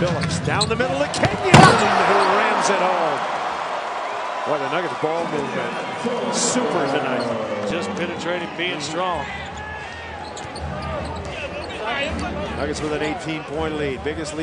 Billups down the middle to Kenyon, who rams it home. Boy, the Nuggets ball movement super tonight. Just penetrating, being strong. Nuggets with an 18 point lead, biggest lead.